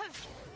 Huff.